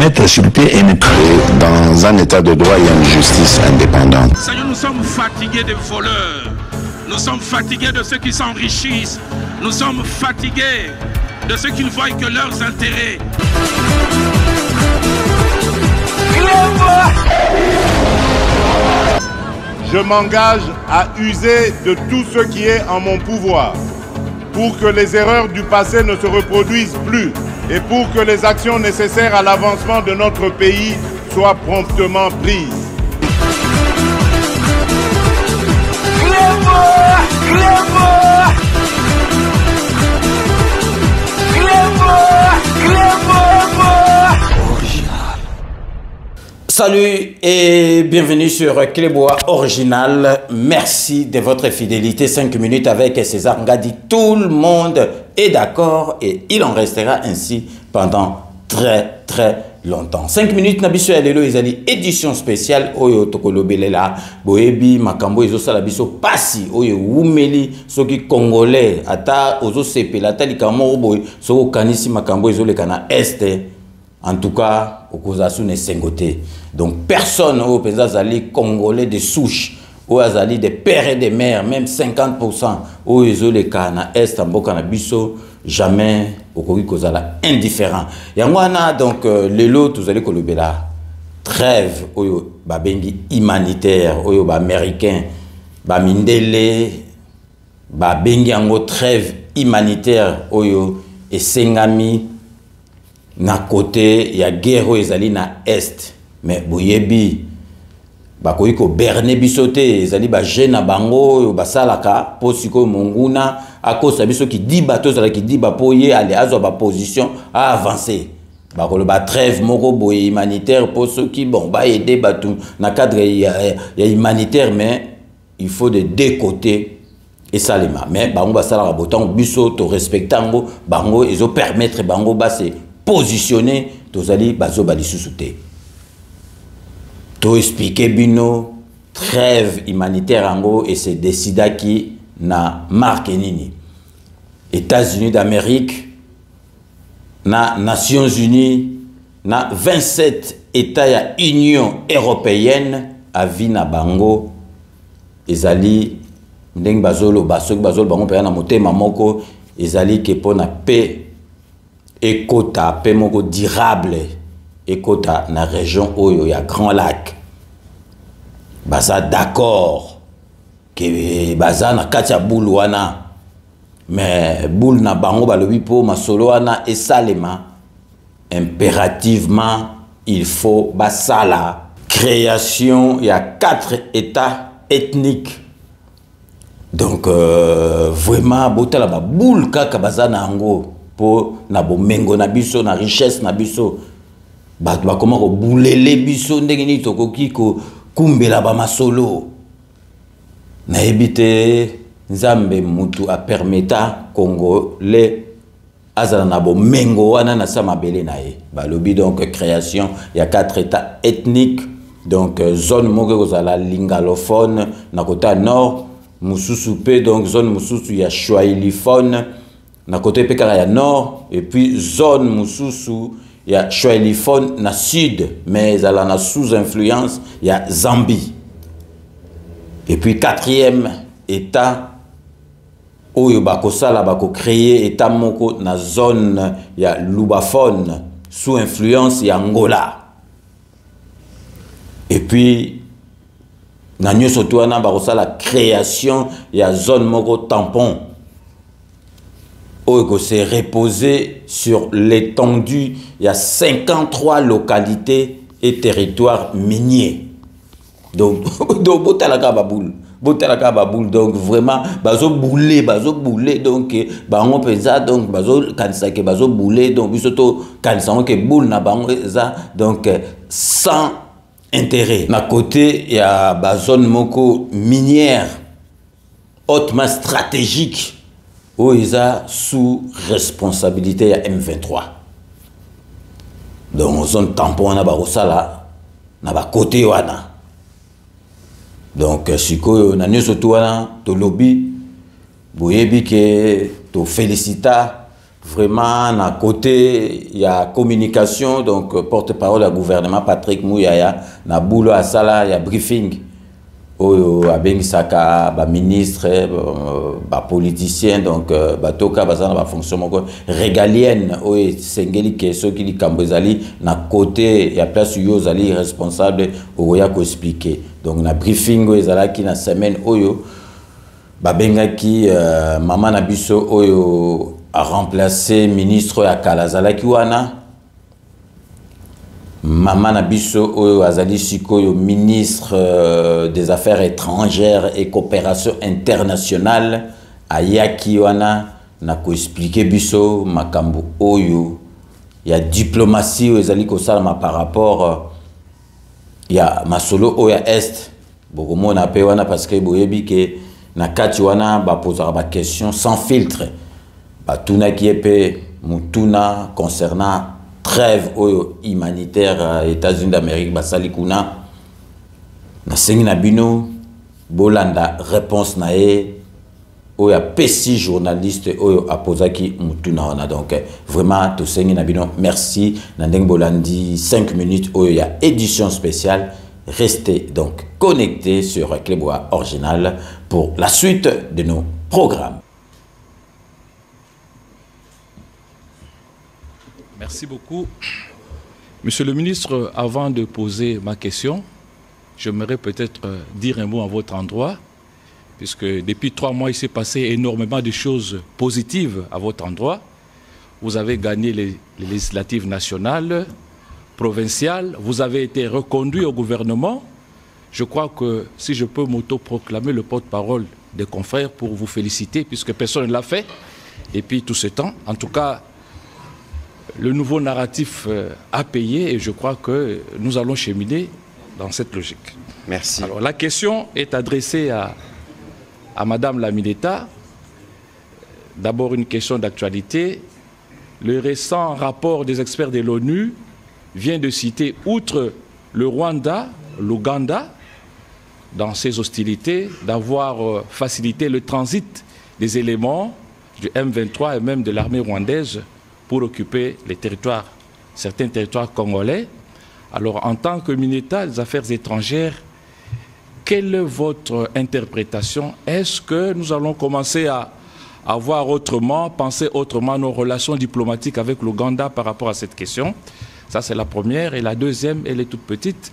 mettre sur pied une Dans un état de droit, il y a une justice indépendante. Seigneur, nous sommes fatigués des voleurs. Nous sommes fatigués de ceux qui s'enrichissent. Nous sommes fatigués de ceux qui ne voient que leurs intérêts. Je m'engage à user de tout ce qui est en mon pouvoir pour que les erreurs du passé ne se reproduisent plus et pour que les actions nécessaires à l'avancement de notre pays soient promptement prises. Salut et bienvenue sur Clébois Original. Merci de votre fidélité. 5 minutes avec César Ngadi. Tout le monde est d'accord et il en restera ainsi pendant très très longtemps. 5 minutes nabiso ya lelo ezali édition spéciale. Oyo tokolobelela boyebi makambo ezosala biso. Pasi oyo ewumeli soki congolais ata ozosepela ata likambo moko boye soki okanisi makambo ezoleka na este en tout cas okozala su na esengo te donc personne oyo mpenza congolais de souche oyo azali de père et de mère même 50 oyo ezoleka na est ya mboka na biso jamais okoki kozala indifférent. Yango wana donc euh, lelo tozali kolobela trêve oyo babengi humanitaire oyo baaméricain bamindele babengi yango trêve humanitaire oyo esengami na kote ya guerre oyo ezali na est. Me boyebi bakoki koberne biso te ezali bajeune na bango oyo basalaka mpo sikoyo monguna akosa biso kidiba tozala kidiba mpo ye ale azwa baposition aavance bakoloba trêve moko boye humanitaire mpo soki bon baede bato na cadre ya, ya humanitaire mais il faut de deux côtés esalema. Mais bango basalaka botango biso torespecte yango bango ezopermettre bango base positionner tozali bazoba lisusu te toexplike bino trêve humanitaire yango esedesidaki na marke nini? États-unis d'amérique na nations unies na 27 état ya union européenne avi na bango. Ezali ndenge bazoloba soki bazoloba bango mpenza na motema moko ezali ke mpo na pe ekota mpe moko durable ekota na région oyo ya grand lac baza d'accord ke baza na kati ya bule wana. Mais bule na bango balobi mpo masolo wana impérativement il faut basala. Création ya quatre états ethniques. Donc euh, vraiment botala babule kaka baza na yango mpo na bomengo na biso na richesse na biso. Bato bakoma kobulele biso ndenge kokumbela bamasolo nayebi te nzambe mutu apermeta congolais azala na bomengo wana na sa mabele na ye. Balobi donc création ya quatre états ethniques. Donc zone moko ekozala lingalophone na kota nord mosusu mpe donc zone mosusu ya schwailiphone na kote mpe kaka ya nord et puis zone mosusu ya schwailiphone na sud mais ezala na sous influence ya zambie. Et puis quatrième état oyo bakosala bakocreye état moko na zone ya lubaphone sous influence ya angola. Et puis na nyonso to wana bakosala création ya zone moko tampon oyo ekose reposer sur l'étendue. Ya 53 localités et territoires miniers. Donc donc botalaka baboule botalaka donc vraiment bazobule bazobule donc bango mpenza donc bazokanisa ke bazobule donc biso tokanisa yango ke boule na bango eza donc sans intérêt. Na côté ya bazone moko minière hautement stratégique oyo eza sous responsabilité ya m23. Donc zone tampon wana bakosala na bakote wana donc sikoyo na nyonso tu wana tolobi boyebi ke tofélicita vraiment na côté il y a communication. Donc porte-parole du gouvernement Patrick Mouyaya. Na boulot asala ya briefing oyo abengisaka baministre bapoliticien donc batoka baza na bafonction moko régalienne oyo esengeli ke soki likambo ezali na côté ya place oyo ozali responsable okoya koexplike donc na briefing oyo ezalaki na semaine oyo babengaki uh, mama na biso oyo aremplace ministre oyo akala azalaki wana mama na biso oyo azali sikoyo ministre euh, des affaires étrangères et coopération internationale ayaki wana na koexplike biso makambo oyo ya diplomatie oyo ezali kosalama par rapport euh, ya masolo oyo ya este bokomona mpe wana parce que boyebi ke na kati wana bapozaka baquestion sans filtre. Batunaki ye mpe motuna concernant trêve humanitaire états-unis d'amérique basali kuna. Nasengi na bino bolanda réponse na ye oyo apesi journaliste oyo apozaki motuna wana. Donc vraiment tosengi na bino merci. Na ndenge bolandi 5 minutes oyo ya édition spéciale restez donc connectés sur Clébois Original pour la suite de nos programmes Merci beaucoup. Monsieur le ministre, avant de poser ma question, j'aimerais peut-être dire un mot à votre endroit, puisque depuis trois mois, il s'est passé énormément de choses positives à votre endroit. Vous avez gagné les, législatives nationales, provinciales, vous avez été reconduit au gouvernement. Je crois que si je peux m'auto-proclamer le porte-parole des confrères pour vous féliciter, puisque personne ne l'a fait, et puis tout ce temps, en tout cas, le nouveau narratif a payé et je crois que nous allons cheminer dans cette logique. Merci. Alors la question est adressée à, à Madame la Milita. D'abord une question d'actualité. Le récent rapport des experts de l'ONU vient de citer, outre le Rwanda, l'Ouganda, dans ses hostilités, d'avoir facilité le transit des éléments du M23 et même de l'armée rwandaise pour occuper les territoires, certains territoires congolais. Alors, en tant que ministre des Affaires étrangères, quelle est votre interprétation? Est-ce que nous allons commencer à, à voir autrement, penser autrement nos relations diplomatiques avec l'Ouganda par rapport à cette question? Ça, c'est la première. Et la deuxième, elle est toute petite.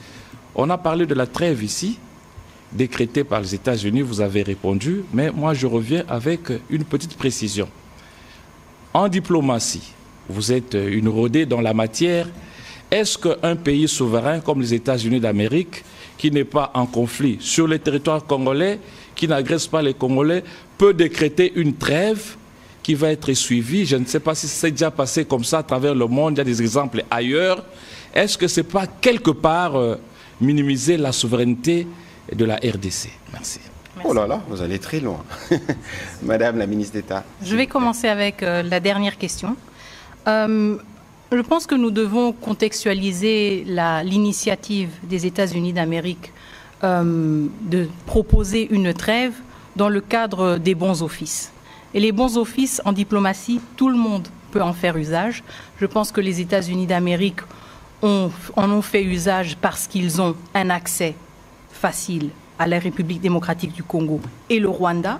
On a parlé de la trêve ici, décrétée par les États-Unis, vous avez répondu, mais moi, je reviens avec une petite précision. En diplomatie, vous êtes une rodée dans la matière. Est-ce qu'un pays souverain comme les États-Unis d'Amérique, qui n'est pas en conflit sur le territoire congolais, qui n'agresse pas les Congolais, peut décréter une trêve qui va être suivie? Je ne sais pas si c'est déjà passé comme ça à travers le monde, il y a des exemples ailleurs. Est-ce que ce n'est pas quelque part euh, minimiser la souveraineté de la RDC Merci. Oh là là, vous allez très loin. Madame la ministre d'État. Je vais commencer avec euh, la dernière question. Euh, je pense que nous devons contextualiser l'initiative des États-Unis d'Amérique euh, de proposer une trêve dans le cadre des bons offices. Et les bons offices en diplomatie, tout le monde peut en faire usage. Je pense que les États-Unis d'Amérique en ont fait usage parce qu'ils ont un accès facile à la République démocratique du Congo et le Rwanda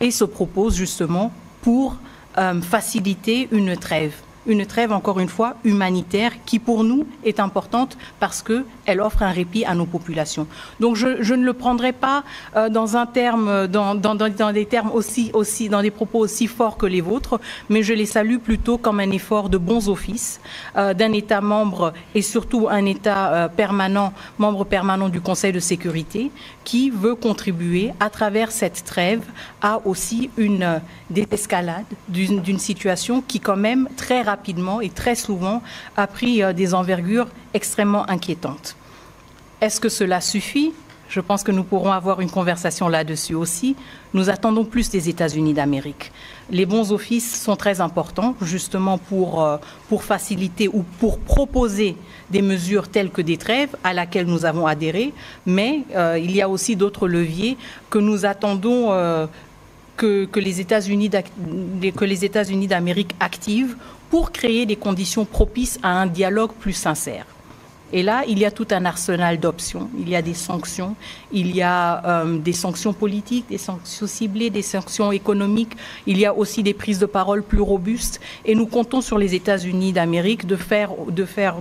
et se proposent justement pour euh, faciliter une trêve une trêve, encore une fois, humanitaire, qui pour nous est importante parce qu'elle offre un répit à nos populations. Donc je, ne le prendrai pas euh, dans des termes aussi, propos aussi forts que les vôtres, mais je les salue plutôt comme un effort de bons offices euh, d'un État membre et surtout un État euh, permanent, membre permanent du Conseil de sécurité, qui veut contribuer à travers cette trêve à aussi une désescalade d'une situation qui quand même très rapidement et très souvent a pris euh, des envergures extrêmement inquiétantes. Est-ce que cela suffit? Je pense que nous pourrons avoir une conversation là-dessus aussi. Nous attendons plus des États-Unis d'Amérique. Les bons offices sont très importants justement pour, euh, pour faciliter ou pour proposer des mesures telles que des trêves à laquelle nous avons adhéré, mais euh, il y a aussi d'autres leviers que nous attendons que, les États-Unis d'Amérique activent pour créer des conditions propices à un dialogue plus sincère. Et là, il y a tout un arsenal d'options. Il y a des sanctions, il y a euh, des sanctions politiques, des sanctions ciblées, des sanctions économiques. Il y a aussi des prises de parole plus robustes. Et nous comptons sur les États-Unis d'Amérique de faire, de faire,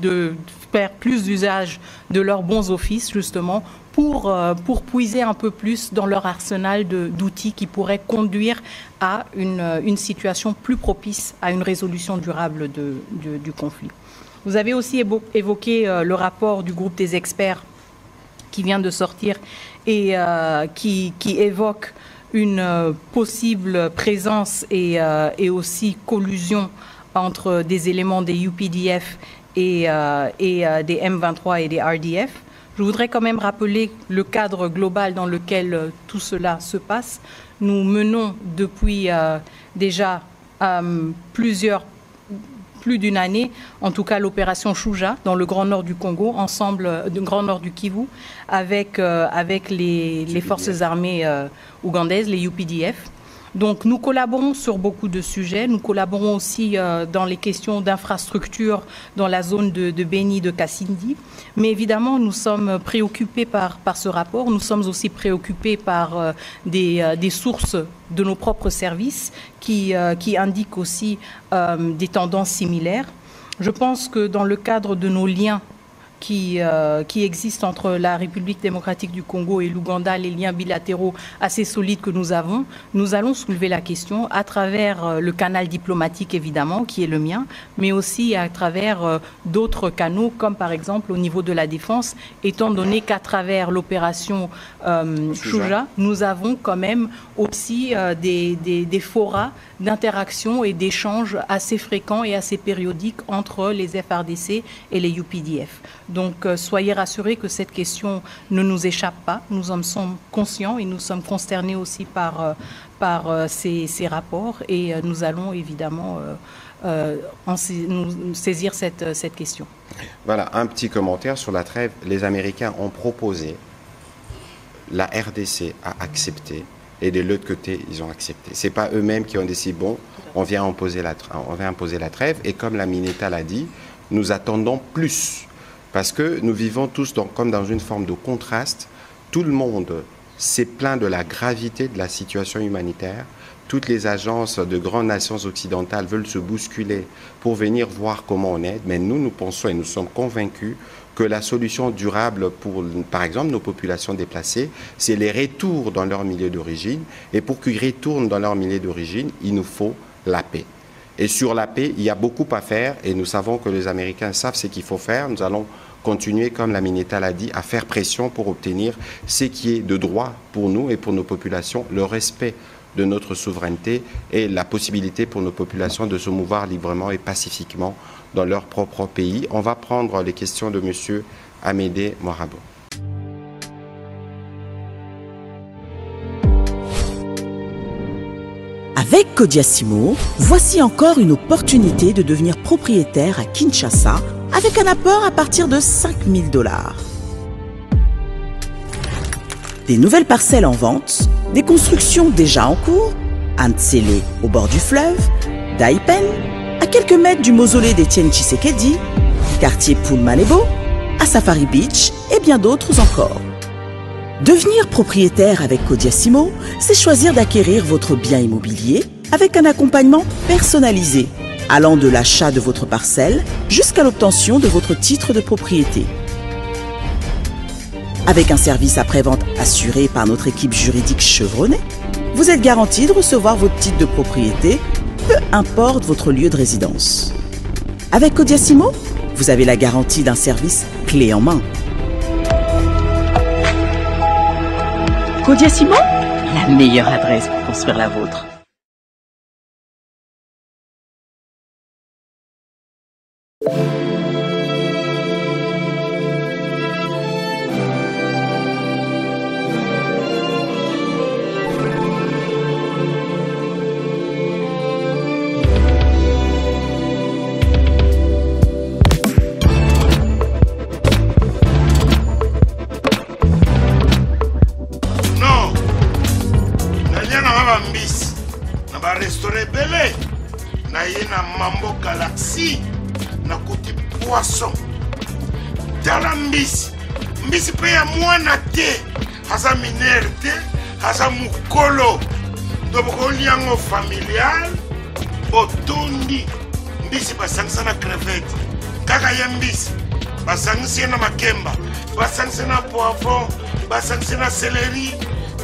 de faire plus d'usage de leurs bons offices, justement, pour, euh, pour puiser un peu plus dans leur arsenal d'outils qui pourraient conduire à une, une, situation plus propice à une résolution durable de, du conflit. Vous avez aussi évoqué euh, le rapport du groupe des experts qui vient de sortir et euh, qui, évoque une euh, possible présence et, aussi collusion entre des éléments des UPDF et, et des M23 et des RDF. Je voudrais quand même rappeler le cadre global dans lequel tout cela se passe. Nous menons depuis déjà plusieurs plus d'une année, en tout cas l'opération Shuja dans le grand nord du Congo, ensemble, euh, du grand nord du Kivu, avec, euh, avec les, les forces armées euh, ougandaises, les UPDF. Donc nous collaborons sur beaucoup de sujets. Nous collaborons aussi euh, dans les questions d'infrastructure dans la zone de, de Beni, de Kassindi. Mais évidemment, nous sommes préoccupés par, ce rapport. Nous sommes aussi préoccupés par euh, des, euh, des, sources de nos propres services qui indiquent aussi des tendances similaires. Je pense que dans le cadre de nos liens qui, euh, qui existe entre la République démocratique du Congo et l'Ouganda, les liens bilatéraux assez solides que nous avons, nous allons soulever la question à travers euh, le canal diplomatique évidemment, qui est le mien, mais aussi à travers euh, d'autres canaux, comme par exemple au niveau de la défense, étant donné qu'à travers l'opération euh, Shuja, nous avons quand même aussi des, des, des forats d'interaction et d'échanges assez fréquents et assez périodiques entre les FRDC et les UPDF. Donc euh, soyez rassurés que cette question ne nous échappe pas. Nous en sommes conscients et nous sommes consternés aussi par, euh, euh, ces, rapports et nous allons évidemment saisir cette, question. Voilà, un petit commentaire sur la trêve. Les Américains ont proposé, la RDC a accepté et de l'autre côté, ils ont accepté. Ce n'est pas eux-mêmes qui ont décidé, bon, on vient, imposer la, on vient la trêve. Et comme la Mineta l'a dit, nous attendons plus. Parce que nous vivons tous comme dans une forme de contraste. Tout le monde s'est plaint de la gravité de la situation humanitaire. Toutes les agences de grandes nations occidentales veulent se bousculer pour venir voir comment on aide. Mais nous, nous pensons et nous sommes convaincus que la solution durable pour, par exemple, nos populations déplacées, c'est les retours dans leur milieu d'origine. Et pour qu'ils retournent dans leur milieu d'origine, il nous faut la paix. Et sur la paix, il y a beaucoup à faire et nous savons que les Américains savent ce qu'il faut faire. Nous allons continuer, comme la Mineta l'a dit, à faire pression pour obtenir ce qui est de droit pour nous et pour nos populations, le respect de notre souveraineté et la possibilité pour nos populations de se mouvoir librement et pacifiquement dans leur propre pays. On va prendre les questions de M. Amédée Morabo. Avec Codiasimo, voici encore une opportunité de devenir propriétaire à Kinshasa avec un apport à partir de 5000 dollars. Des nouvelles parcelles en vente, des constructions déjà en cours, Antsele au bord du fleuve, Daipen à quelques mètres du mausolée d'Étienne Tshisekedi, quartier Poulmalebo, à Safari Beach et bien d'autres encore. Devenir propriétaire avec Codiasimo, c'est choisir d'acquérir votre bien immobilier avec un accompagnement personnalisé, allant de l'achat de votre parcelle jusqu'à l'obtention de votre titre de propriété. Avec un service après-vente assuré par notre équipe juridique chevronnée, vous êtes garanti de recevoir votre titre de propriété, peu importe votre lieu de résidence. Avec Codiasimo, vous avez la garantie d'un service clé en main. Codiasimo, la meilleure adresse pour construire la vôtre. Mambo galaxie nakuti poisson. Tala mbisi. Mbisi mpe ya mwana te. Aza minere te aza mokolo. To bokolia yango familial botondi mbisi basangisa na crevete kaka ye mbisi basangisi ye na makemba. Basangisi na poivron basangisi na seleri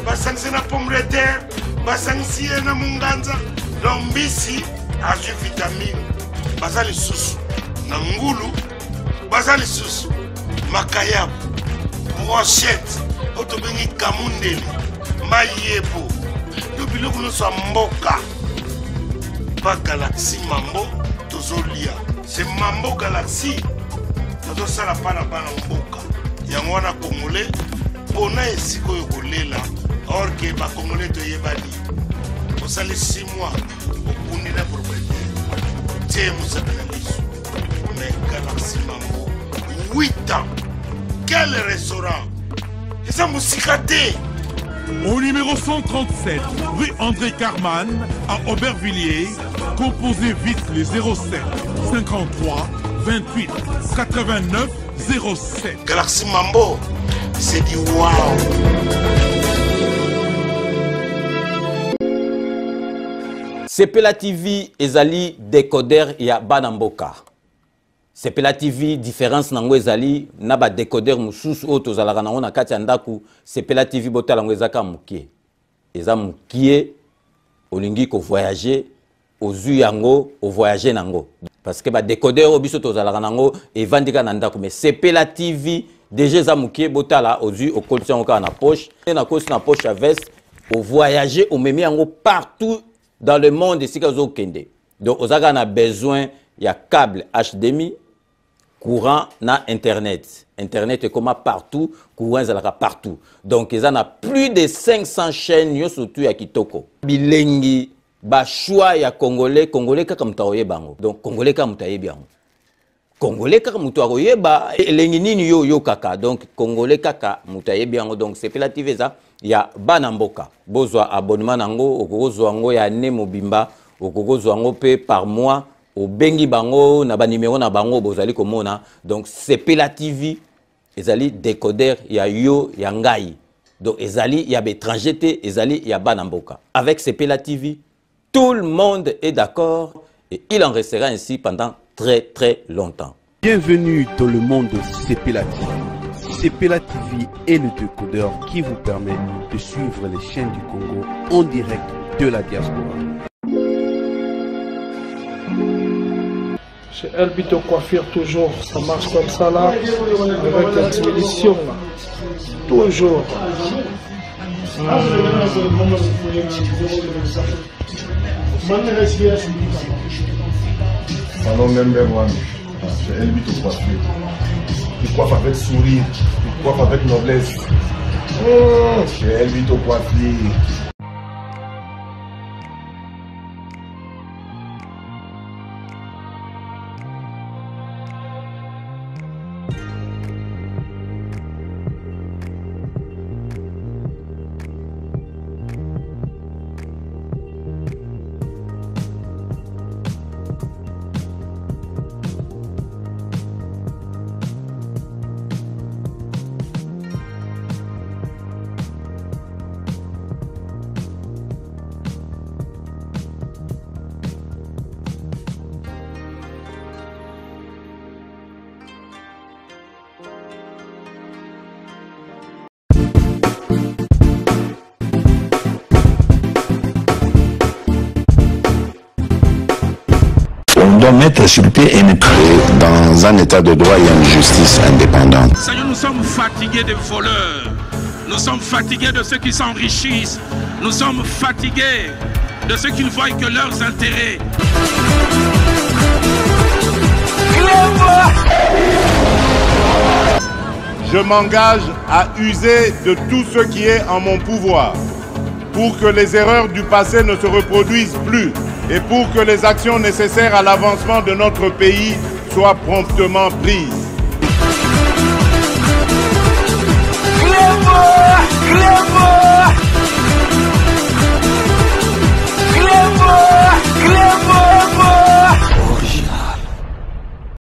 basangisi na pomme de terre basangisi ye na munganza. Donc mbisi azwi vitamine baza lisusu na ngulu baza lisusu makayabu brochette oyo tobengi kamundele mayebo yo biloko nyonso ya mboka. Pa galaxie mambo tozolia. Se mambo galaxie tozosala mpa na bana mboka. Yango wana congolais mpona esika oyo kolela. Or ke bacongolais toyebani. Osali 6 mois okundi na mais galaxie mambo 8 ans quel restaurant? Eza mosika te Au numéro 137, rue André Carman, à Aubervilliers, composez vite les 07 53 28 89 07. Galaxy Mambo, c'est du wow. Sepela tv ezali décoder ya bana mboka. Sepela tv différence nango ezali na badécoder mosusu oyo tozalaka nango na kati ya ndako sepela tv botala yango ezaka mokie. Eza mokie olingi kovoyage ozwi yango ovoyage nango. Parce que badécoder oyo biso tozalaka nango evandi kaka na ndako mais sepela tv déjà eza mokie botala ozwi okolisi yango kaka na poche. Nakosi na poche ya veste ovoyage omemi yango partout dans le monde esika ozokende donc oza kaka na besoin ya câble hdmi courant na internet. Internet ekoma partout courant ezalaka partout. Donc eza na plus de 500 chaînes nyonso tu ya kitoko. Bilengi bashwa ya congolais. Congolais kaka moto akoyeba yango donc congolais kaka moto ayebi yango congolais kaka moto akoyeba elengi nini yo oyokaka donc congolais kaka moto ayebi yango donc sepela tv eza ya bana mboka. Bozwa abonnement nango okokozwa yango ya ne mobimba okokozwa yango mpe par mois obengi bango na banimero na bango bozali komona. Donc sepela tv ezali décoder ya yo ya ngai. Donc ezali ya baétranger te ezali ya bana mboka. Avec sepela tv tout le monde est d'accord et il en restera ainsi pendant très très longtemps. Bienvenue dans le monde de Sepela TV. Sepela TV est le décodeur qui vous permet de suivre les chaînes du Congo en direct de la diaspora. Chez Elbito Coiffure, toujours, ça marche comme ça là, avec l'expédition là. Toujours. Salon one, chez Elbito Coiffure. Il coiffe avec sourire, il coiffe avec noblesse. Oh, chez Elbito Coiffure. Mettre sur pied une créer dans un état de droit et une justice indépendante. Seigneur, nous sommes fatigués des voleurs. Nous sommes fatigués de ceux qui s'enrichissent. Nous sommes fatigués de ceux qui ne voient que leurs intérêts. Je m'engage à user de tout ce qui est en mon pouvoir pour que les erreurs du passé ne se reproduisent plus et pour que les actions nécessaires à l'avancement de notre pays soient promptement prises. Clément